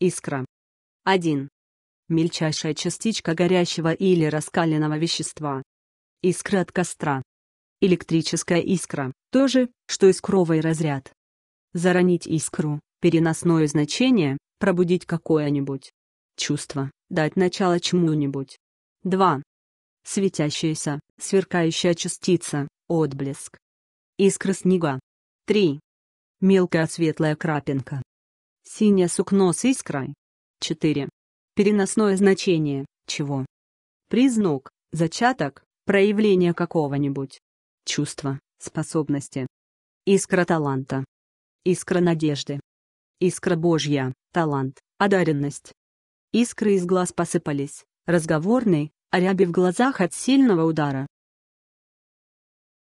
Искра. 1. Мельчайшая частичка горящего или раскаленного вещества. Искра от костра. Электрическая искра – то же, что искровый разряд. Заронить искру – переносное значение, пробудить какое-нибудь чувство, дать начало чему-нибудь. 2. Светящаяся, сверкающая частица, отблеск. Искра снега. 3. Мелкая светлая крапинка. Синее сукно с искрой. 4. Переносное значение, чего? Признак, зачаток, проявление какого-нибудь. Чувства, способности. Искра таланта. Искра надежды. Искра Божья, талант, одаренность. Искры из глаз посыпались, разговорный, а ряби в глазах от сильного удара.